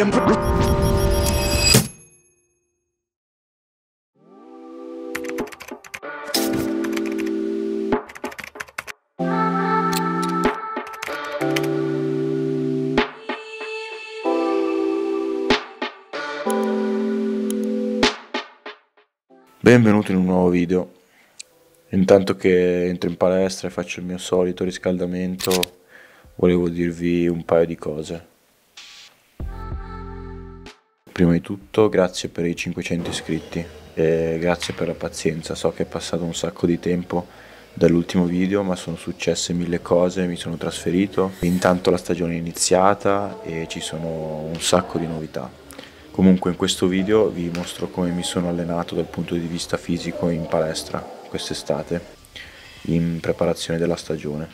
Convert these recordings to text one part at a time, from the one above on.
them. Benvenuto in un nuovo video. Intanto che entro in palestra e faccio il mio solito riscaldamento, volevo dirvi un paio di cose. Prima di tutto, grazie per i 500 iscritti e grazie per la pazienza. So che è passato un sacco di tempo dall'ultimo video, ma sono successe mille cose, mi sono trasferito. Intanto la stagione è iniziata e ci sono un sacco di novità. Comunque in questo video vi mostro come mi sono allenato dal punto di vista fisico in palestra quest'estate in preparazione della stagione.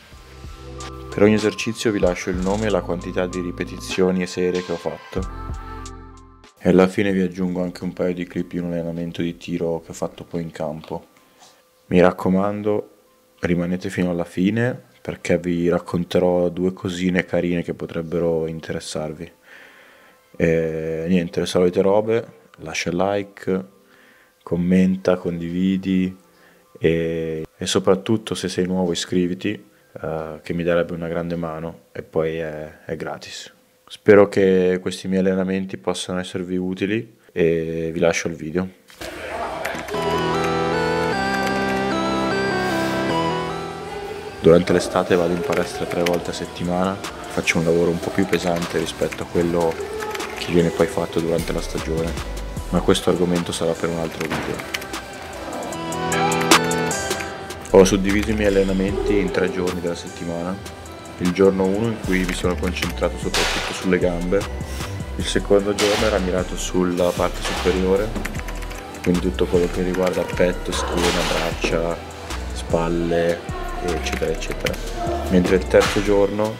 Per ogni esercizio vi lascio il nome e la quantità di ripetizioni e serie che ho fatto. E alla fine vi aggiungo anche un paio di clip di un allenamento di tiro che ho fatto poi in campo. Mi raccomando, rimanete fino alla fine perché vi racconterò due cosine carine che potrebbero interessarvi. E niente, le solite robe, lascia like, commenta, condividi e, e soprattutto se sei nuovo iscriviti uh, che mi darebbe una grande mano e poi è, è gratis. Spero che questi miei allenamenti possano esservi utili e vi lascio il video. Durante l'estate vado in palestra tre volte a settimana, faccio un lavoro un po' più pesante rispetto a quello che viene poi fatto durante la stagione, ma questo argomento sarà per un altro video. Ho suddiviso i miei allenamenti in tre giorni della settimana. Il giorno 1 in cui mi sono concentrato soprattutto sulle gambe, il secondo giorno era mirato sulla parte superiore, quindi tutto quello che riguarda petto, schiena, braccia, spalle, eccetera, eccetera. Mentre il terzo giorno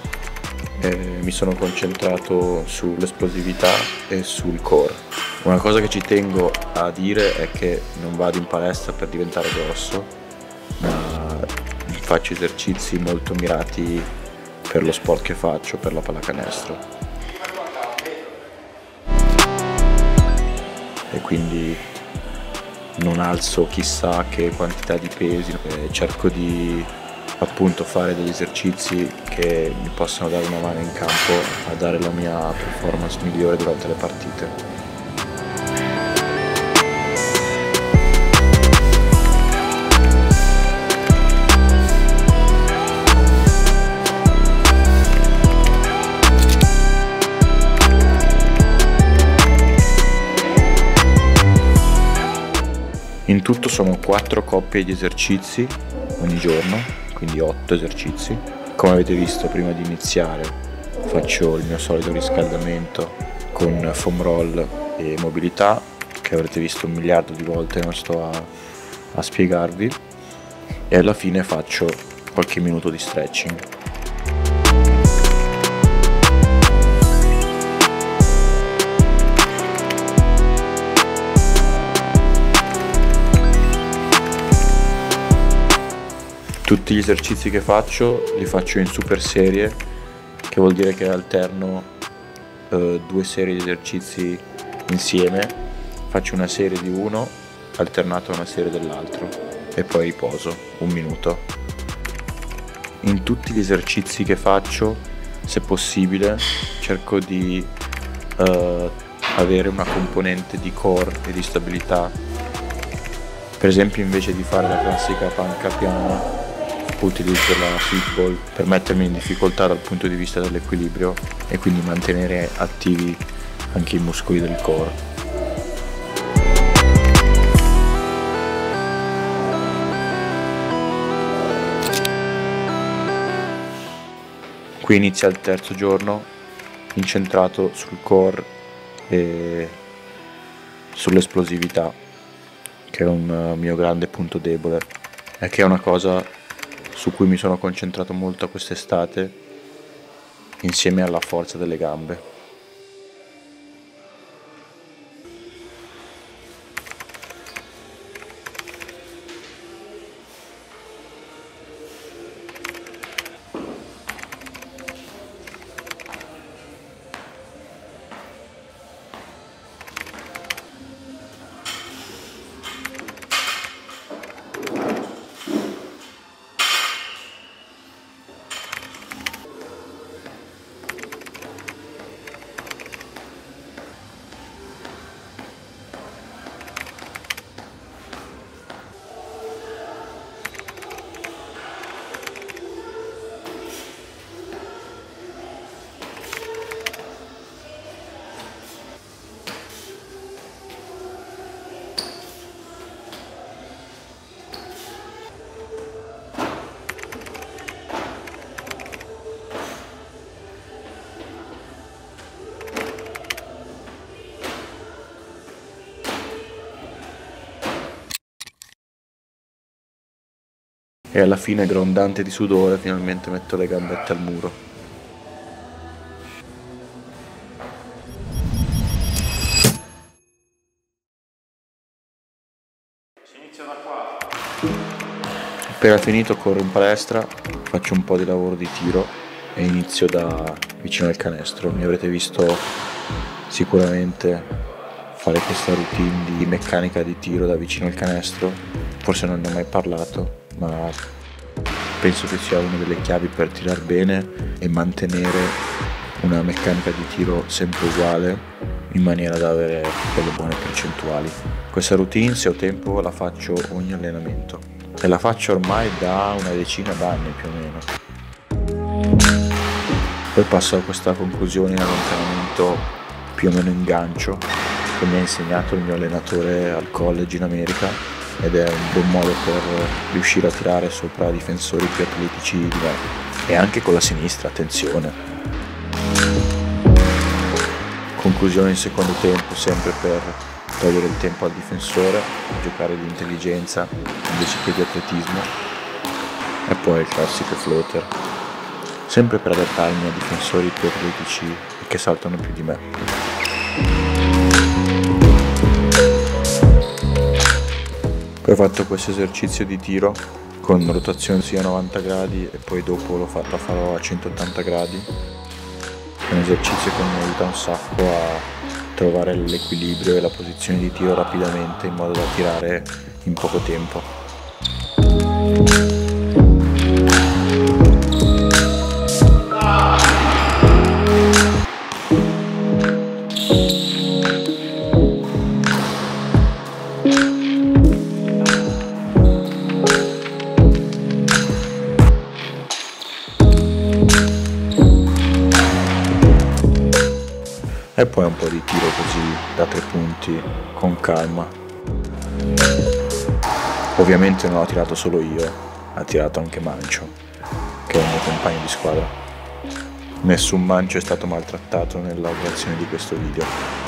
eh, mi sono concentrato sull'esplosività e sul core. Una cosa che ci tengo a dire è che non vado in palestra per diventare grosso, ma faccio esercizi molto mirati per lo sport che faccio, per la pallacanestro. E quindi non alzo chissà che quantità di pesi, eh, cerco di appunto fare degli esercizi che mi possano dare una mano in campo a dare la mia performance migliore durante le partite. Sono quattro coppie di esercizi ogni giorno quindi 8 esercizi. Come avete visto prima di iniziare faccio il mio solito riscaldamento con foam roll e mobilità che avrete visto un miliardo di volte, non sto a, a spiegarvi e alla fine faccio qualche minuto di stretching. Tutti gli esercizi che faccio li faccio in super serie, che vuol dire che alterno eh, due serie di esercizi insieme, faccio una serie di uno alternato a una serie dell'altro e poi riposo un minuto. In tutti gli esercizi che faccio, se possibile, cerco di eh, avere una componente di core e di stabilità. Per esempio invece di fare la classica panca piana utilizzo la football per mettermi in difficoltà dal punto di vista dell'equilibrio e quindi mantenere attivi anche i muscoli del core. Qui inizia il terzo giorno incentrato sul core e sull'esplosività, che è un mio grande punto debole e che è una cosa su cui mi sono concentrato molto quest'estate insieme alla forza delle gambe. E alla fine grondante di sudore finalmente metto le gambette al muro. Appena finito corro in palestra, faccio un po' di lavoro di tiro e inizio da vicino al canestro. Mi avrete visto sicuramente fare questa routine di meccanica di tiro da vicino al canestro. Forse non ne ho mai parlato, ma penso che sia una delle chiavi per tirare bene e mantenere una meccanica di tiro sempre uguale in maniera da avere delle buone percentuali. Questa routine se ho tempo la faccio ogni allenamento e la faccio ormai da una decina d'anni più o meno. Poi passo a questa conclusione in allontanamento più o meno in gancio che mi ha insegnato il mio allenatore al college in America ed è un buon modo per riuscire a tirare sopra difensori più atletici di me e anche con la sinistra, attenzione. Conclusione in secondo tempo sempre per togliere il tempo al difensore, giocare di intelligenza invece che di atletismo e poi il classico floater, sempre per adattarmi a difensori più atletici e che saltano più di me. Poi ho fatto questo esercizio di tiro con rotazione sia a 90 gradi e poi dopo lo farò a 180 gradi è un esercizio che mi aiuta un sacco a trovare l'equilibrio e la posizione di tiro rapidamente in modo da tirare in poco tempo. E poi un po' di tiro così da tre punti con calma. Ovviamente non ho tirato solo io, ha tirato anche Mancio, che è il mio compagno di squadra. Nessun Mancio è stato maltrattato nella creazione di questo video.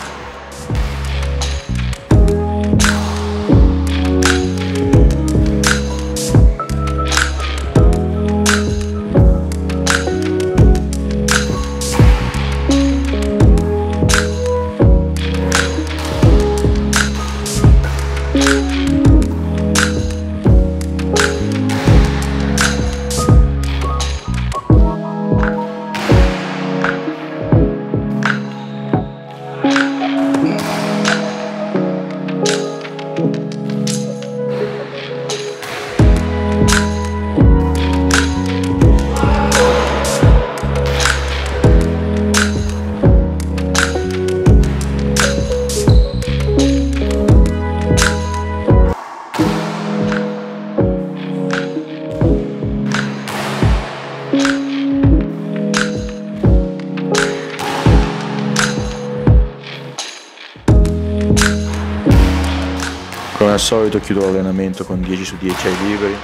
Al solito chiudo l'allenamento con 10 su 10 ai liberi,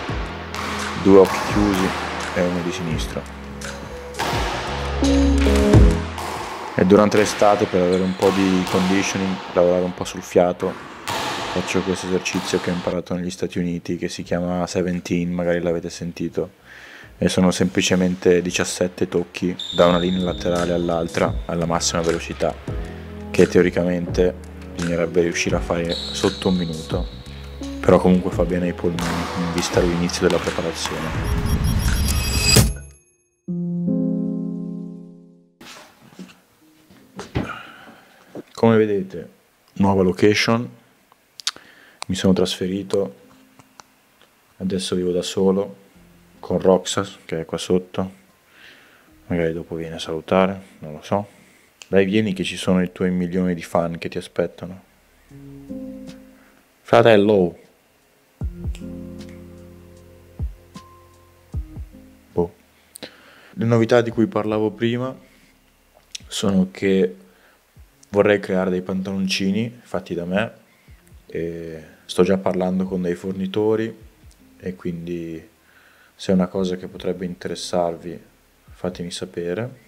due occhi chiusi e uno di sinistra. E durante l'estate per avere un po' di conditioning, lavorare un po' sul fiato, faccio questo esercizio che ho imparato negli Stati Uniti che si chiama 17, magari l'avete sentito, e sono semplicemente 17 tocchi da una linea laterale all'altra alla massima velocità, che teoricamente bisognerebbe riuscire a fare sotto un minuto, però comunque fa bene ai polmoni in vista dell'inizio della preparazione. Come vedete, nuova location, mi sono trasferito, adesso vivo da solo con Roxas che è qua sotto, magari dopo viene a salutare, non lo so. Dai, vieni che ci sono i tuoi milioni di fan che ti aspettano. Fratello. Boh. Le novità di cui parlavo prima sono che vorrei creare dei pantaloncini fatti da me e sto già parlando con dei fornitori e quindi se è una cosa che potrebbe interessarvi fatemi sapere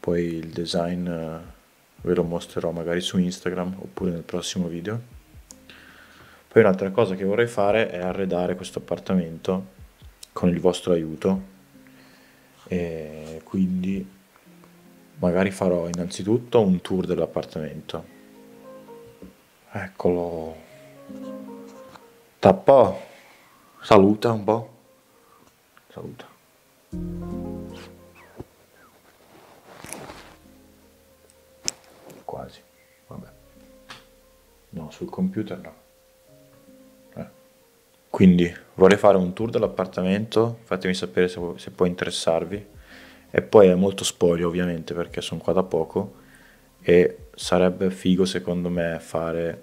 poi il design ve lo mostrerò magari su Instagram oppure nel prossimo video. Poi un'altra cosa che vorrei fare è arredare questo appartamento con il vostro aiuto e quindi magari farò innanzitutto un tour dell'appartamento. Eccolo. Tappo. Saluta un po'. Saluta. Quasi. Vabbè. No, sul computer no. Quindi vorrei fare un tour dell'appartamento, fatemi sapere se, se può interessarvi. E poi è molto spoglio ovviamente perché sono qua da poco e sarebbe figo secondo me fare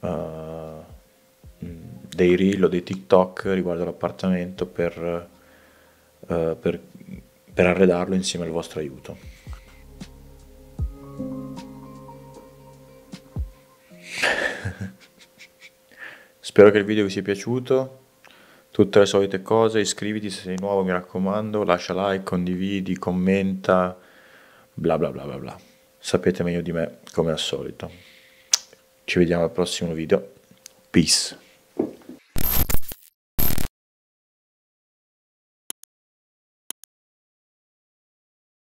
uh, dei reel o dei TikTok riguardo l'appartamento per, uh, per, per arredarlo insieme al vostro aiuto. Spero che il video vi sia piaciuto, tutte le solite cose, iscriviti se sei nuovo mi raccomando, lascia like, condividi, commenta, bla bla bla bla bla. Sapete meglio di me come al solito. Ci vediamo al prossimo video. Peace.